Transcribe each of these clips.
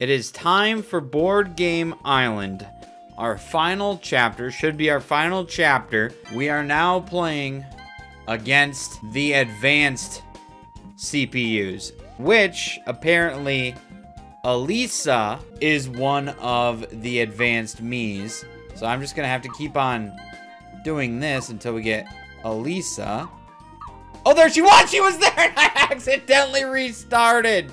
It is time for Board Game Island. Our final chapter should be our final chapter. We are now playing against the advanced CPUs, which apparently Elisa is one of the advanced Miis. So I'm just gonna have to keep on doing this until we get Elisa. Oh, there she was! She was there and I accidentally restarted!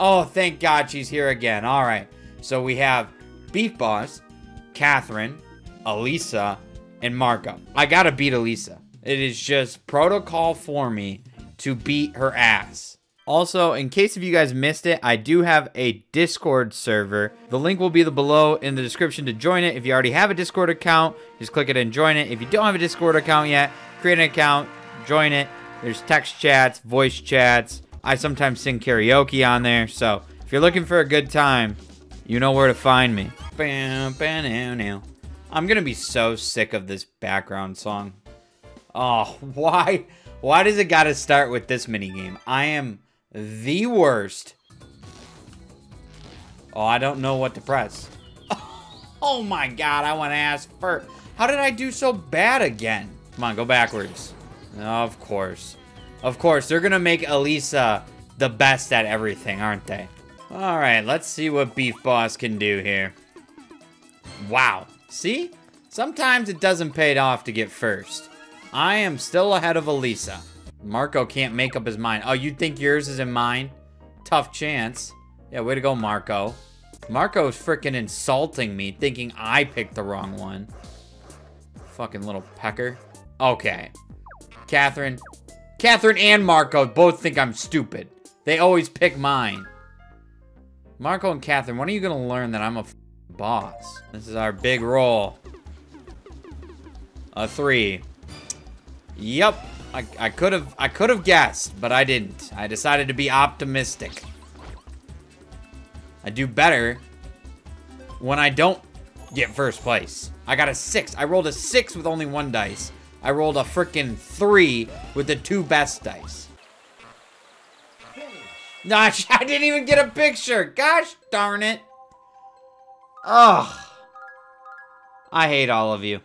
Oh, thank God she's here again. All right. So we have Beef Boss, Catherine, Elisa, and Marco. I gotta beat Elisa. It is just protocol for me to beat her ass. Also, in case of you guys missed it, I do have a Discord server. The link will be below in the description to join it. If you already have a Discord account, just click it and join it. If you don't have a Discord account yet, create an account, join it. There's text chats, voice chats. I sometimes sing karaoke on there. So if you're looking for a good time, you know where to find me. I'm gonna be so sick of this background song. Oh, why? Why does it gotta start with this mini game? I am the worst. Oh, I don't know what to press. Oh my god, I want to ask first. How did I do so bad again? Come on, go backwards. Of course. Of course, they're gonna make Elisa the best at everything, aren't they? Alright, let's see what Beef Boss can do here. Wow. See? Sometimes it doesn't pay off to get first. I am still ahead of Elisa. Marco can't make up his mind. Oh, you think yours is in mine? Tough chance. Yeah, way to go, Marco. Marco's freaking insulting me, thinking I picked the wrong one. Fucking little pecker. Okay. Catherine. Catherine and Marco both think I'm stupid. They always pick mine. Marco and Catherine, when are you to learn that I'm a boss? This is our big roll. A three. Yep. I, I could have I could have guessed, but I didn't. I decided to be optimistic. I do better when I don't get first place. I got a six. I rolled a six with only one dice. I rolled a freaking three with the two best dice. Gosh, I didn't even get a picture. Gosh darn it. Ugh. I hate all of you.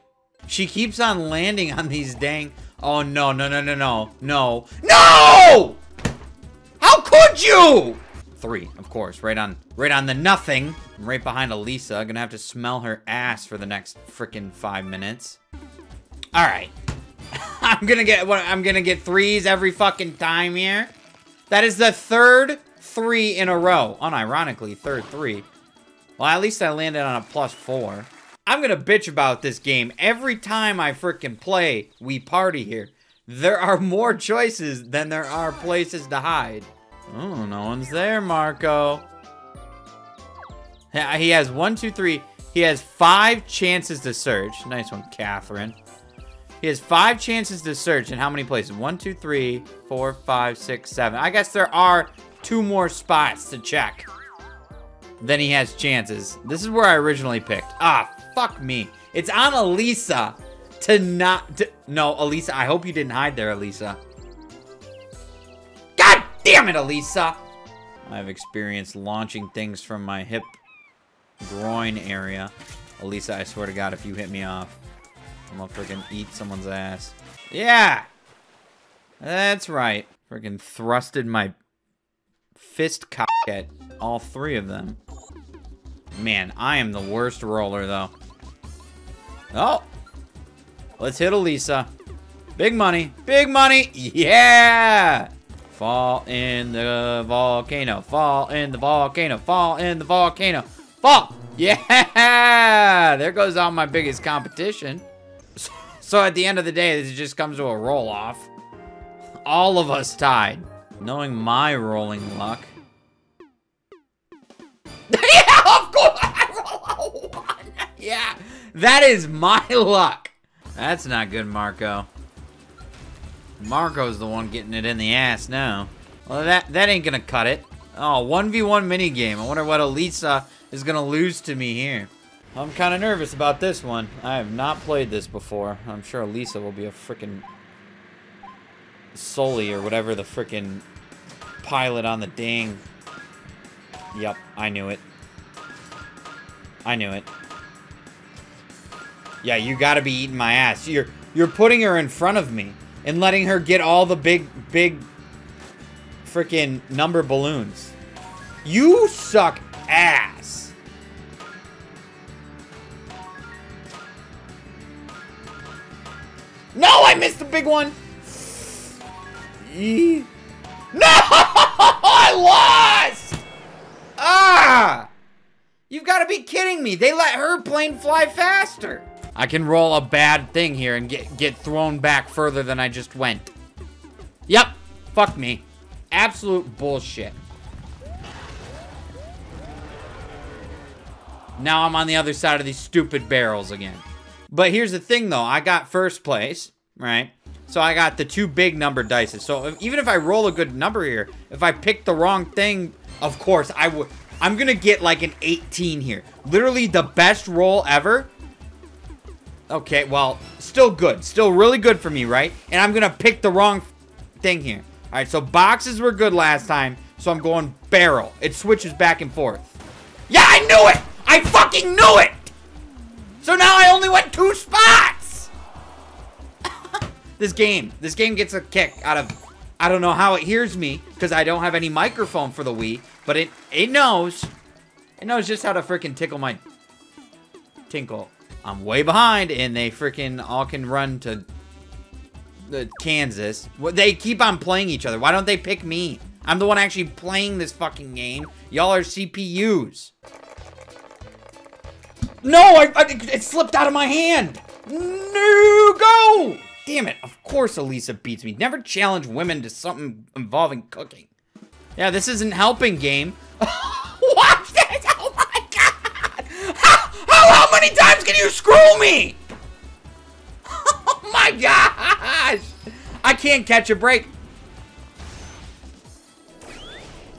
She keeps on landing on these dang... Oh, no, no, no, no, no. No. No! How could you? Three, of course. Right on right on the nothing. I'm right behind Elisa. Gonna have to smell her ass for the next freaking five minutes. Alright. I'm gonna get what I'm gonna get threes every fucking time here. That is the third three in a row. Unironically, third three. Well, at least I landed on a plus four. I'm gonna bitch about this game every time I freaking play Wii Party here. There are more choices than there are places to hide. Oh, no one's there, Marco. He has one, two, three. He has five chances to search. Nice one, Catherine. He has five chances to search in how many places? One, two, three, four, five, six, seven. I guess there are two more spots to check. Then he has chances. This is where I originally picked. Ah, fuck me. It's on Elisa to not... To, no, Elisa, I hope you didn't hide there, Elisa. God damn it, Elisa! I've experienced launching things from my hip groin area. Elisa, I swear to God, if you hit me off, I'm gonna freaking eat someone's ass. Yeah! That's right. Freaking thrusted my fist cock at all three of them. Man, I am the worst roller, though. Oh! Let's hit Elisa. Big money. Big money. Yeah! Fall in the volcano. Fall in the volcano. Fall in the volcano. Fall! Yeah! There goes all my biggest competition. So at the end of the day, this just comes to a roll-off. All of us tied. Knowing my rolling luck. yeah, of course! I roll a one! Yeah, that is my luck. That's not good, Marco. Marco's the one getting it in the ass now. Well, that, that ain't gonna cut it. Oh, 1v1 minigame. I wonder what Elisa is gonna lose to me here. I'm kind of nervous about this one. I have not played this before. I'm sure Lisa will be a freaking Sully or whatever the freaking pilot on the dang Yep, I knew it. I knew it. Yeah, you gotta be eating my ass. You're you're putting her in front of me and letting her get all the big, big freaking number balloons. You suck ass. Big one. No! I lost! Ah! You've got to be kidding me. They let her plane fly faster. I can roll a bad thing here and get, get thrown back further than I just went. Yep. Fuck me. Absolute bullshit. Now I'm on the other side of these stupid barrels again. But here's the thing, though. I got first place, right? So I got the two big number dices. So if, even if I roll a good number here, if I pick the wrong thing, of course, I would... I'm gonna get like an 18 here. Literally the best roll ever. Okay, well, still good. Still really good for me, right? And I'm gonna pick the wrong thing here. Alright, so boxes were good last time, so I'm going barrel. It switches back and forth. Yeah, I knew it! I fucking knew it! So now I only went two spots! This game. This game gets a kick out of... I don't know how it hears me, because I don't have any microphone for the Wii, but it, it knows. It knows just how to freaking tickle my... Tinkle. I'm way behind, and they freaking all can run to the Kansas. They keep on playing each other. Why don't they pick me? I'm the one actually playing this fucking game. Y'all are CPUs. No, I, I, it slipped out of my hand. No, go! Damn it, of course Elisa beats me. Never challenge women to something involving cooking. Yeah, this isn't helping, game. Watch this! Oh my god! How, how, how many times can you screw me? Oh my gosh! I can't catch a break.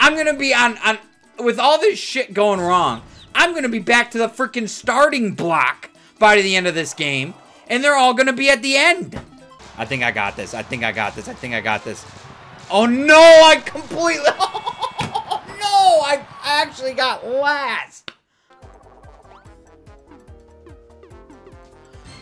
I'm gonna be on, on, with all this shit going wrong, I'm gonna be back to the freaking starting block by the end of this game, and they're all gonna be at the end. I think I got this. I think I got this. I think I got this. Oh no, I completely, no, I actually got last.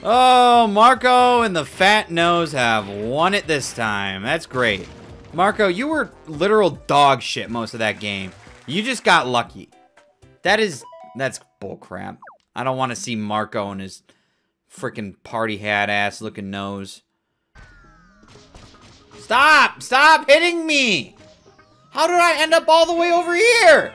Oh, Marco and the fat nose have won it this time. That's great. Marco, you were literal dog shit most of that game. You just got lucky. That is, that's bullcrap. I don't want to see Marco and his freaking party hat ass looking nose. Stop! Stop hitting me! How did I end up all the way over here?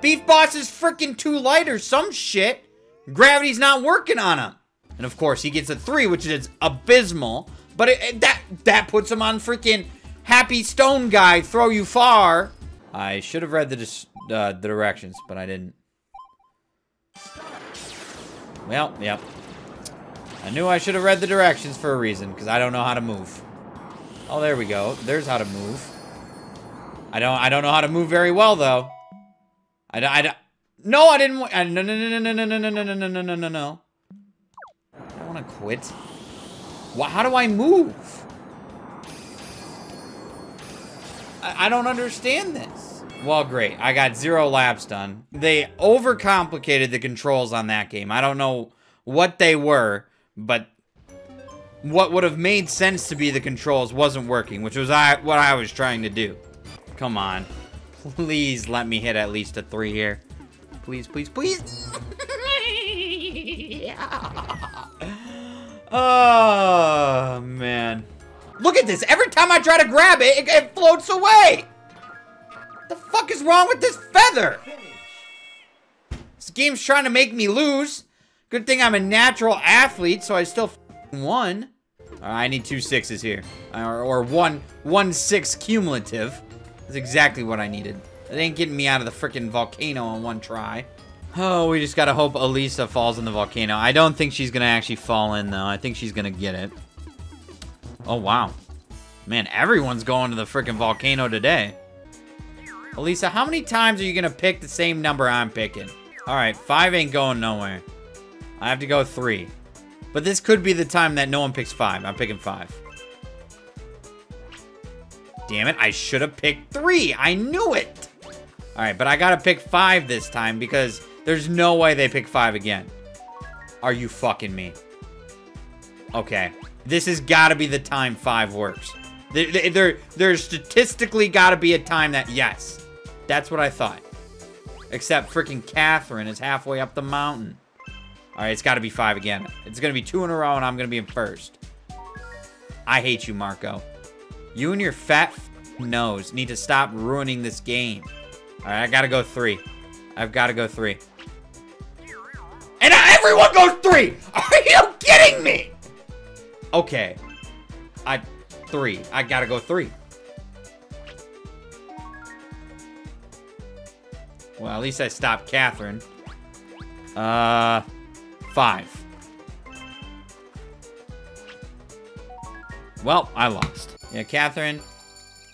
Beef Boss is freaking too light or some shit. Gravity's not working on him. And of course, he gets a three, which is abysmal. But it, it, that that puts him on freaking Happy Stone Guy, throw you far. I should have read the, uh, the directions, but I didn't. Well, yep. I knew I should have read the directions for a reason, because I don't know how to move. Oh, there we go. There's how to move. I don't I don't know how to move very well, though. I don't, I don't, no, I didn't, I, no, no, no, no, no, no, no, no, no, no, no, no, no. I don't want to quit. What, how do I move? I don't understand this. Well, great. I got zero laps done. They overcomplicated the controls on that game. I don't know what they were, but what would have made sense to be the controls wasn't working, which was I, what I was trying to do. Come on. Please let me hit at least a three here. Please, please, please. oh, man. Look at this. Every time I try to grab it, it, it floats away. The fuck is wrong with this feather? This game's trying to make me lose. Good thing I'm a natural athlete, so I still won. Uh, I need two sixes here. Uh, or, or one, one six cumulative. That's exactly what I needed. It ain't getting me out of the freaking volcano on one try. Oh, we just gotta hope Elisa falls in the volcano. I don't think she's gonna actually fall in, though. I think she's gonna get it. Oh, wow. Man, everyone's going to the freaking volcano today. Elisa, how many times are you gonna pick the same number I'm picking? Alright, five ain't going nowhere. I have to go three. But this could be the time that no one picks five. I'm picking five. Damn it, I should have picked three. I knew it. All right, but I gotta pick five this time because there's no way they pick five again. Are you fucking me? Okay. This has gotta be the time five works. There, there, there's statistically gotta be a time that, yes. That's what I thought. Except freaking Catherine is halfway up the mountain. All right, it's got to be five again. It's going to be two in a row, and I'm going to be in first. I hate you, Marco. You and your fat nose need to stop ruining this game. All right, I got to go three. I've got to go three. And everyone goes three! Are you kidding me? Okay. I... Three. I got to go three. Well, at least I stopped Catherine. Uh... Five. Well, I lost. Yeah, Catherine,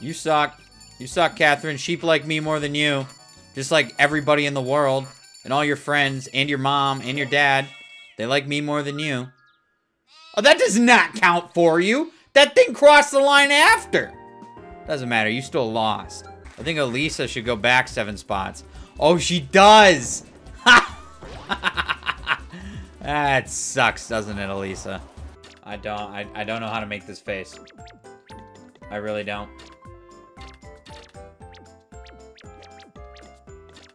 you suck. You suck, Catherine. Sheep like me more than you. Just like everybody in the world. And all your friends, and your mom, and your dad. They like me more than you. Oh, that does not count for you. That thing crossed the line after. Doesn't matter. You still lost. I think Elisa should go back seven spots. Oh, she does. Ha! That sucks, doesn't it, Elisa? I don't, I, I don't know how to make this face. I really don't.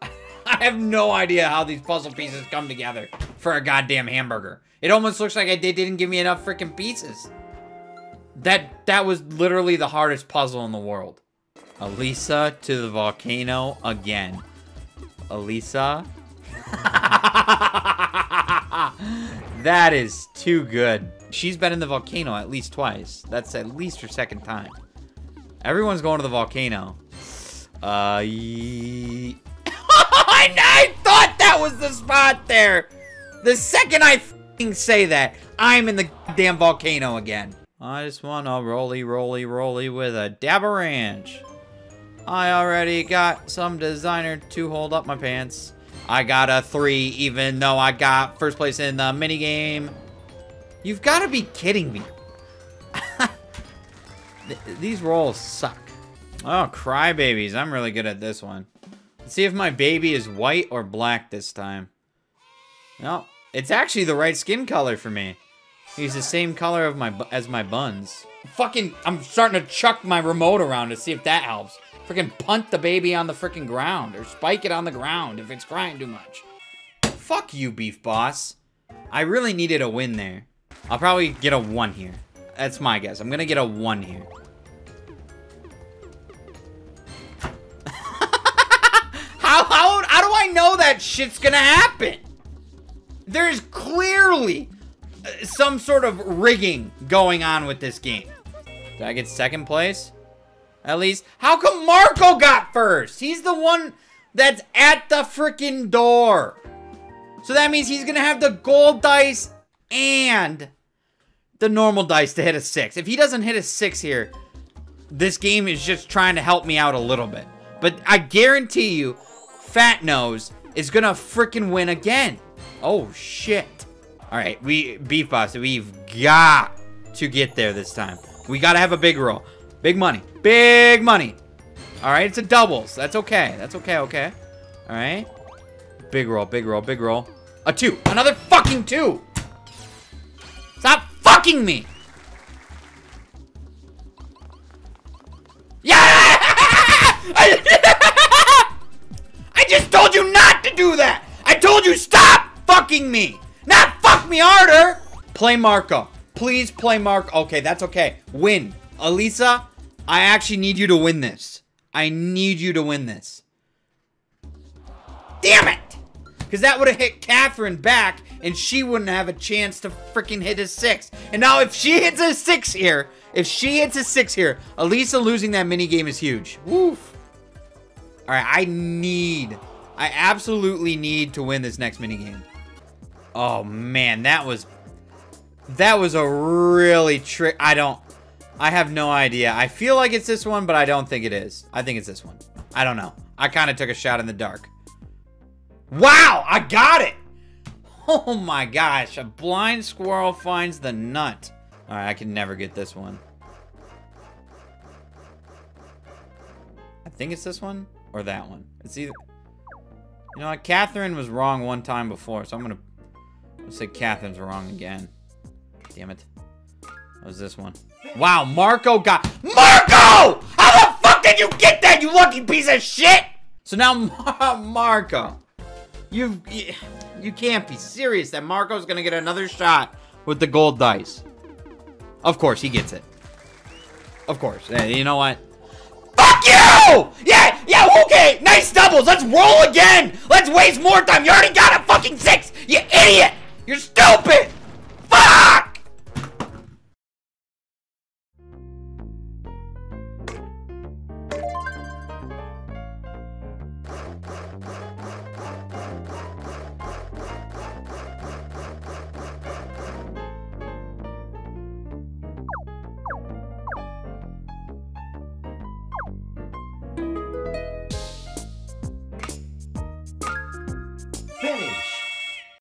I have no idea how these puzzle pieces come together for a goddamn hamburger. It almost looks like they didn't give me enough freaking pieces. That, that was literally the hardest puzzle in the world. Elisa to the volcano again. Elisa. that is too good. She's been in the volcano at least twice. That's at least her second time. Everyone's going to the volcano. Uh, I thought that was the spot there. The second I say that, I'm in the damn volcano again. I just want to roly, roly, roly with a dab ranch. I already got some designer to hold up my pants. I got a three, even though I got first place in the minigame. You've got to be kidding me. These rolls suck. Oh, crybabies. I'm really good at this one. Let's see if my baby is white or black this time. No, it's actually the right skin color for me. He's the same color of my as my buns. Fucking, I'm starting to chuck my remote around to see if that helps. Freaking punt the baby on the freaking ground or spike it on the ground if it's crying too much. Fuck you, Beef Boss. I really needed a win there. I'll probably get a one here. That's my guess. I'm gonna get a one here. how, how, how do I know that shit's gonna happen? There's clearly some sort of rigging going on with this game. Did I get second place? At least. How come Marco got first? He's the one that's at the freaking door. So that means he's going to have the gold dice and the normal dice to hit a six. If he doesn't hit a six here, this game is just trying to help me out a little bit. But I guarantee you, Fat Nose is going to freaking win again. Oh, shit. All right, we Beef Boss, we've got to get there this time. We got to have a big roll. Big money. Big money. All right, it's a doubles. That's okay. That's okay, okay. All right. Big roll, big roll, big roll. A two. Another fucking two. Stop fucking me. Yeah! I just told you not to do that. I told you stop fucking me. Not me harder. Play Marco. Please play Marco. Okay, that's okay. Win. Elisa, I actually need you to win this. I need you to win this. Damn it! Because that would have hit Catherine back, and she wouldn't have a chance to freaking hit a six. And now if she hits a six here, if she hits a six here, Elisa losing that mini game is huge. Woof. All right, I need, I absolutely need to win this next mini game. Oh man, that was, that was a really trick. I don't, I have no idea. I feel like it's this one, but I don't think it is. I think it's this one. I don't know. I kind of took a shot in the dark. Wow, I got it! Oh my gosh, a blind squirrel finds the nut. Alright, I can never get this one. I think it's this one? or that one. It's either... You know what? Catherine was wrong one time before, so I'm gonna... Let's say Catherine's wrong again. Damn it. What was this one? Wow, Marco got... Marco! How the fuck did you get that, you lucky piece of shit? So now, Mar Marco, you, you can't be serious that Marco's gonna get another shot with the gold dice. Of course, he gets it. Of course. Hey, you know what? Fuck you! Yeah, yeah, okay. Nice doubles. Let's roll again. Let's waste more time. You already got a fucking six. You idiot.